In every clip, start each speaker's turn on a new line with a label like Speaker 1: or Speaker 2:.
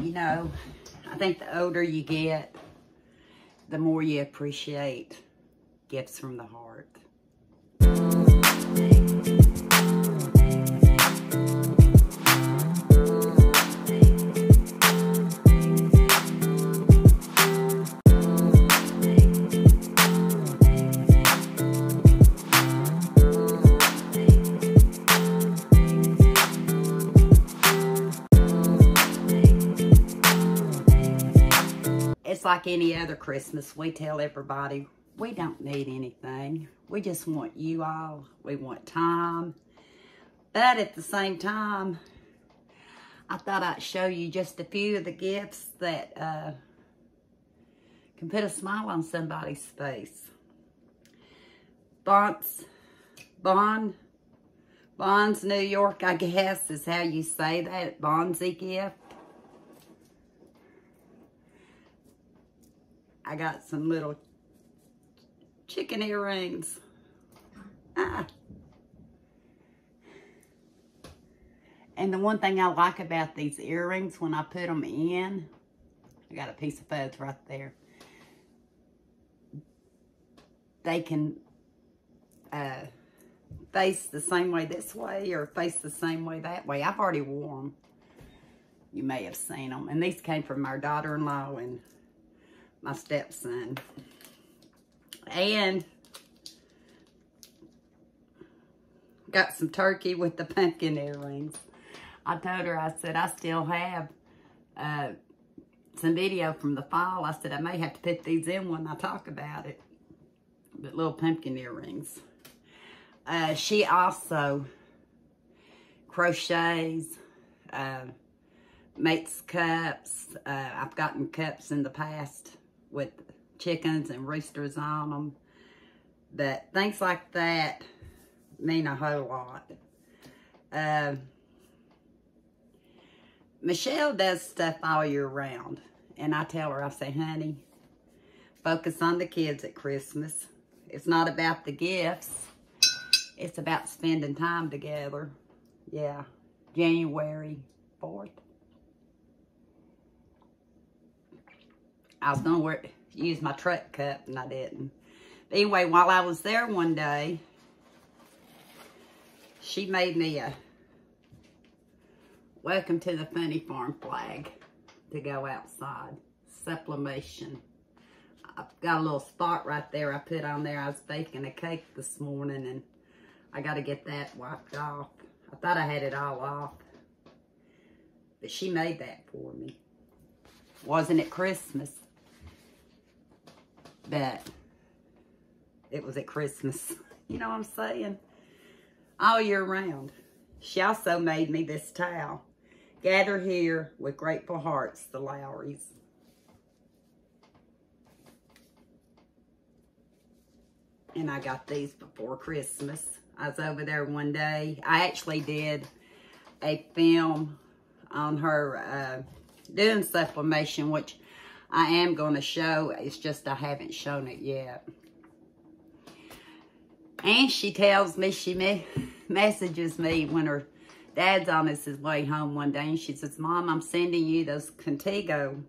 Speaker 1: You know, I think the older you get, the more you appreciate gifts from the heart. It's like any other Christmas. We tell everybody we don't need anything. We just want you all. We want time. But at the same time, I thought I'd show you just a few of the gifts that uh, can put a smile on somebody's face. Bonds, Bond, Bonds, New York, I guess is how you say that. Bonzi gift. I got some little chicken earrings. Ah. And the one thing I like about these earrings, when I put them in, I got a piece of fudge right there. They can uh, face the same way this way or face the same way that way. I've already worn them. You may have seen them. And these came from our daughter-in-law and my stepson. And got some turkey with the pumpkin earrings. I told her, I said, I still have uh, some video from the fall. I said, I may have to put these in when I talk about it. But little pumpkin earrings. Uh, she also crochets, uh, makes cups. Uh, I've gotten cups in the past with chickens and roosters on them. But things like that mean a whole lot. Uh, Michelle does stuff all year round. And I tell her, I say, honey, focus on the kids at Christmas. It's not about the gifts. It's about spending time together. Yeah, January 4th. I was going to use my truck cup, and I didn't. But anyway, while I was there one day, she made me a welcome to the funny farm flag to go outside. Sublimation. I've got a little spot right there I put on there. I was baking a cake this morning, and I got to get that wiped off. I thought I had it all off. But she made that for me. Wasn't it Christmas? But it was at Christmas. You know what I'm saying? All year round. She also made me this towel. Gather here with grateful hearts, the Lowrys. And I got these before Christmas. I was over there one day. I actually did a film on her uh, doing sublimation, which I am going to show. It's just I haven't shown it yet. And she tells me, she me messages me when her dad's on his way home one day. And she says, Mom, I'm sending you those Contigo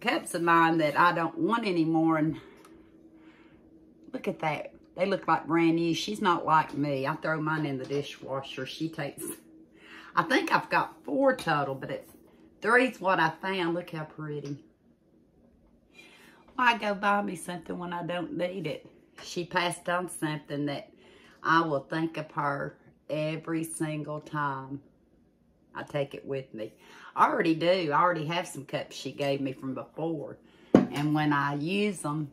Speaker 1: cups of mine that I don't want anymore. And look at that. They look like brand new. She's not like me. I throw mine in the dishwasher. She takes, I think I've got four total, but it's Three's what I found. Look how pretty. Why go buy me something when I don't need it? She passed on something that I will think of her every single time I take it with me. I already do. I already have some cups she gave me from before. And when I use them,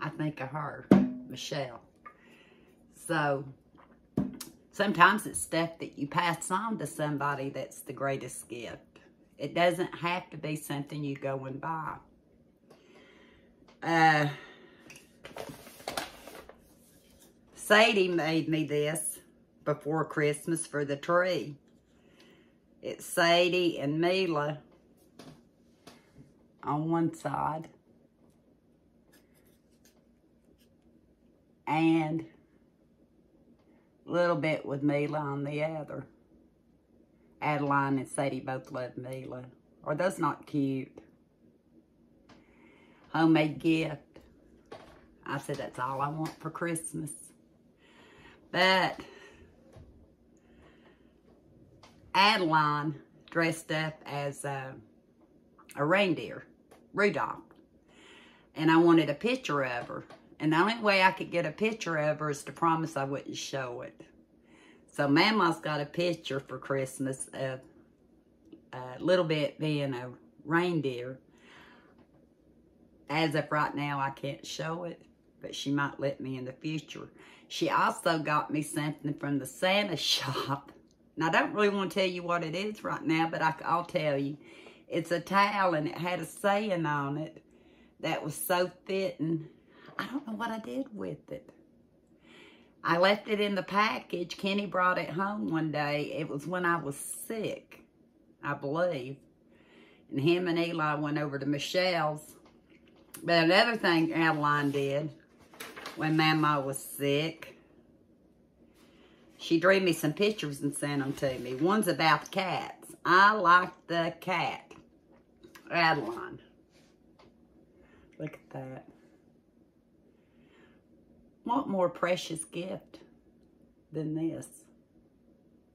Speaker 1: I think of her, Michelle. So, sometimes it's stuff that you pass on to somebody that's the greatest gift. It doesn't have to be something you go and buy. Uh, Sadie made me this before Christmas for the tree. It's Sadie and Mila on one side. And a little bit with Mila on the other. Adeline and Sadie both love Mila. Are those not cute? Homemade gift. I said, that's all I want for Christmas. But Adeline dressed up as a, a reindeer, Rudolph. And I wanted a picture of her. And the only way I could get a picture of her is to promise I wouldn't show it. So Mama's got a picture for Christmas of a little bit being a reindeer. As of right now, I can't show it, but she might let me in the future. She also got me something from the Santa shop. Now, I don't really want to tell you what it is right now, but I, I'll tell you. It's a towel, and it had a saying on it that was so fitting. I don't know what I did with it. I left it in the package. Kenny brought it home one day. It was when I was sick, I believe. And him and Eli went over to Michelle's. But another thing Adeline did when Mama was sick, she drew me some pictures and sent them to me. One's about the cats. I like the cat. Adeline. Look at that. What more precious gift than this?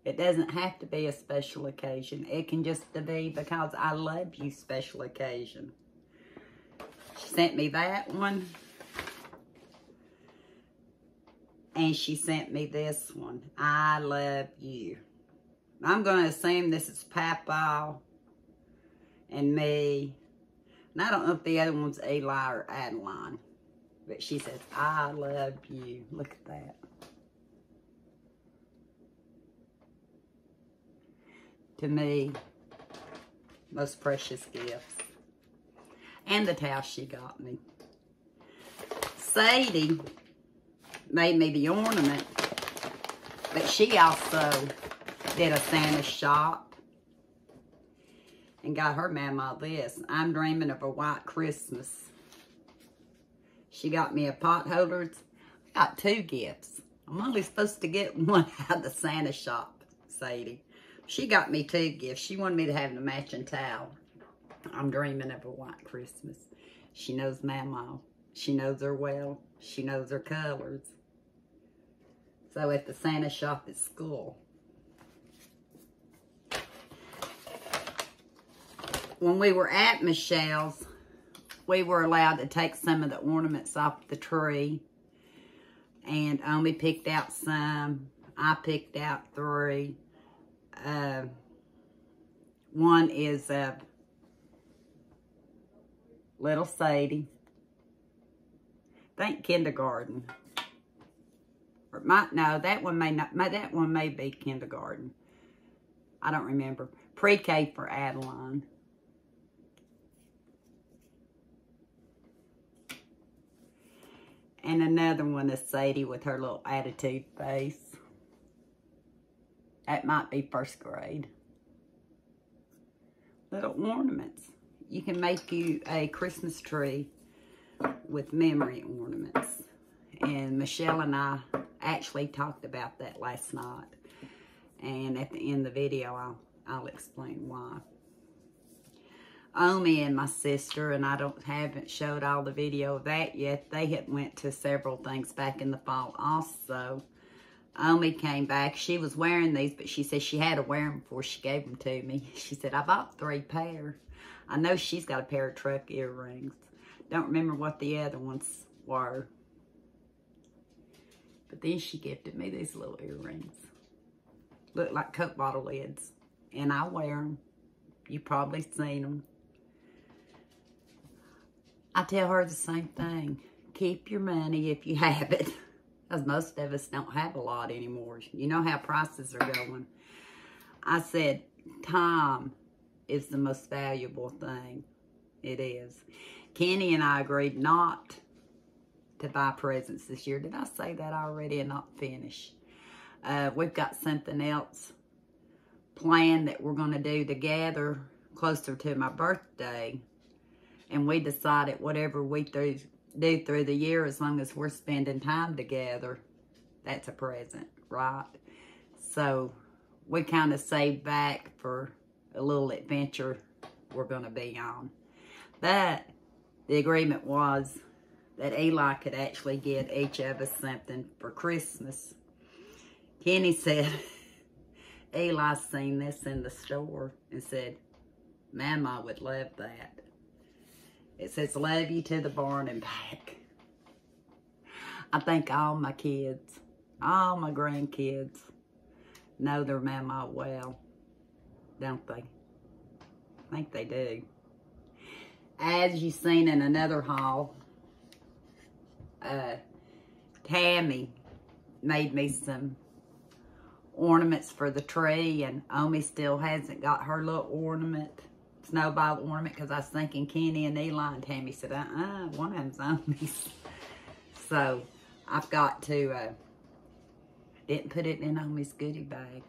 Speaker 1: It doesn't have to be a special occasion. It can just be because I love you special occasion. She sent me that one. And she sent me this one. I love you. I'm going to assume this is Papa and me. And I don't know if the other one's Eli or Adeline. But she says, I love you. Look at that. To me, most precious gifts. And the towel she got me. Sadie made me the ornament. But she also did a Santa shop. And got her mama this. I'm dreaming of a white Christmas. She got me a pot holder. I got two gifts. I'm only supposed to get one out of the Santa shop, Sadie. She got me two gifts. She wanted me to have the matching towel. I'm dreaming of a white Christmas. She knows Mama. She knows her well. She knows her colors. So at the Santa shop at school. When we were at Michelle's, we were allowed to take some of the ornaments off the tree. And Omi picked out some. I picked out three. Uh, one is uh, Little Sadie. Think kindergarten. Or might no, that one may not. That one may be kindergarten. I don't remember. Pre-K for Adeline. And another one is Sadie with her little attitude face. That might be first grade. Little ornaments. You can make you a Christmas tree with memory ornaments. And Michelle and I actually talked about that last night. And at the end of the video, I'll, I'll explain why. Omi and my sister, and I don't haven't showed all the video of that yet. They had went to several things back in the fall also. Omi came back. She was wearing these, but she said she had to wear them before she gave them to me. She said, I bought three pair. I know she's got a pair of truck earrings. Don't remember what the other ones were. But then she gifted me these little earrings. Look like Coke bottle lids. And I wear them. You probably seen them. I tell her the same thing. Keep your money if you have it. Because most of us don't have a lot anymore. You know how prices are going. I said, time is the most valuable thing. It is. Kenny and I agreed not to buy presents this year. Did I say that already and not finish? Uh, we've got something else planned that we're going to do together closer to my birthday and we decided whatever we do, do through the year, as long as we're spending time together, that's a present, right? So we kind of saved back for a little adventure we're going to be on. But the agreement was that Eli could actually get each of us something for Christmas. Kenny said, Eli seen this in the store and said, Mama would love that. It says, love you to the barn and back. I think all my kids, all my grandkids, know their mama well, don't they? I think they do. As you've seen in another haul, uh, Tammy made me some ornaments for the tree and Omi still hasn't got her little ornament, snowball ornament, because I was thinking Kenny and Eli and Tammy said, uh-uh, one of them's Omi's. So I've got to, uh, didn't put it in Omi's goodie bag.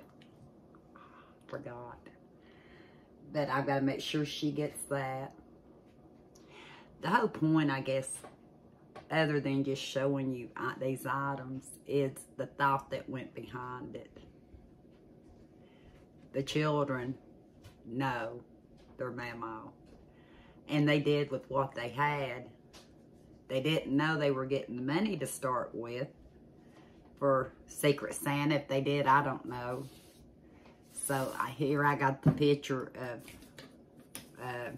Speaker 1: Forgot. But I've got to make sure she gets that. The whole point, I guess, other than just showing you uh, these items, is the thought that went behind it. The children know their mama. And they did with what they had. They didn't know they were getting the money to start with for Secret Santa. If they did, I don't know. So I, here I got the picture of uh,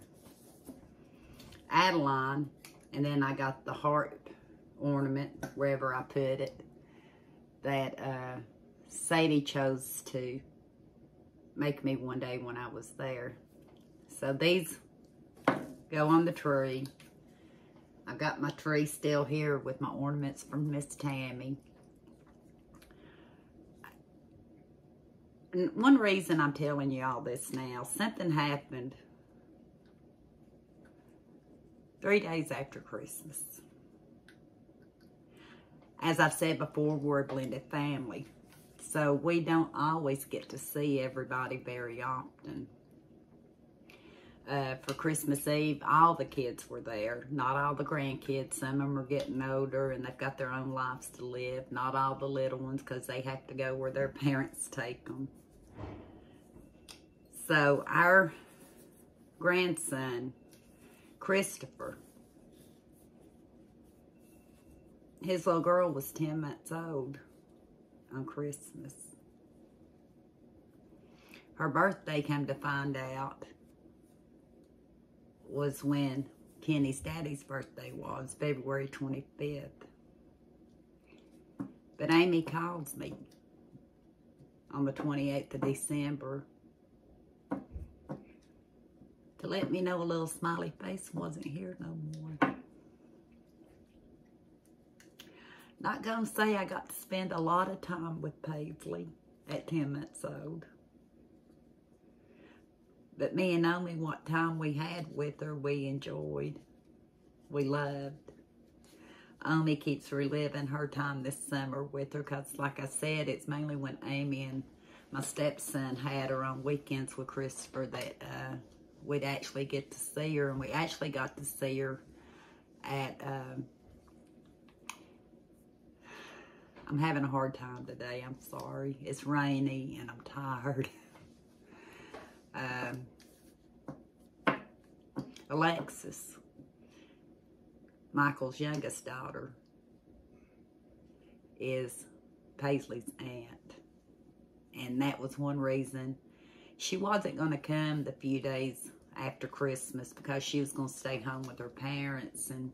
Speaker 1: Adeline. And then I got the heart ornament, wherever I put it, that uh, Sadie chose to make me one day when I was there. So these go on the tree. I've got my tree still here with my ornaments from Miss Tammy. And one reason I'm telling you all this now, something happened three days after Christmas. As I've said before, we're a blended family. So we don't always get to see everybody very often. Uh, for Christmas Eve, all the kids were there. Not all the grandkids. Some of them are getting older and they've got their own lives to live. Not all the little ones because they have to go where their parents take them. So our grandson, Christopher, his little girl was 10 months old on Christmas. Her birthday, came to find out, was when Kenny's daddy's birthday was, February 25th. But Amy calls me on the 28th of December to let me know a little smiley face wasn't here no more. Not gonna say I got to spend a lot of time with Paisley at 10 months old. But me and Omi, what time we had with her, we enjoyed. We loved. Omi keeps reliving her time this summer with her because, like I said, it's mainly when Amy and my stepson had her on weekends with Christopher that uh, we'd actually get to see her. And we actually got to see her at... Uh, I'm having a hard time today. I'm sorry. It's rainy and I'm tired. um, Alexis, Michael's youngest daughter, is Paisley's aunt. And that was one reason she wasn't going to come the few days after Christmas because she was going to stay home with her parents and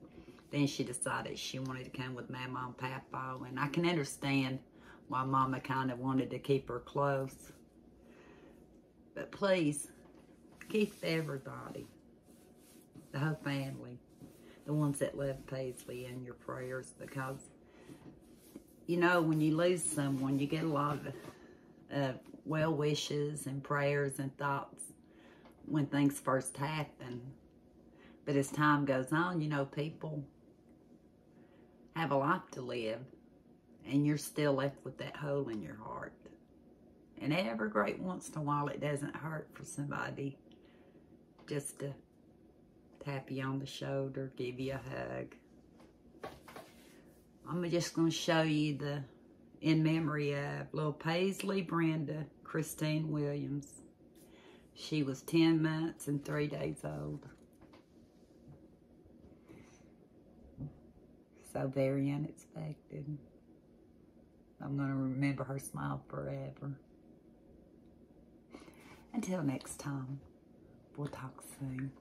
Speaker 1: then she decided she wanted to come with Mama and Papa, and I can understand why Mama kind of wanted to keep her close. But please, keep everybody, the whole family, the ones that love Paisley in your prayers because, you know, when you lose someone, you get a lot of uh, well wishes and prayers and thoughts when things first happen. But as time goes on, you know, people have a life to live and you're still left with that hole in your heart. And every great once in a while, it doesn't hurt for somebody just to tap you on the shoulder, give you a hug. I'm just going to show you the in memory of little Paisley Brenda Christine Williams. She was 10 months and three days old. So very unexpected. I'm going to remember her smile forever. Until next time, we'll talk soon.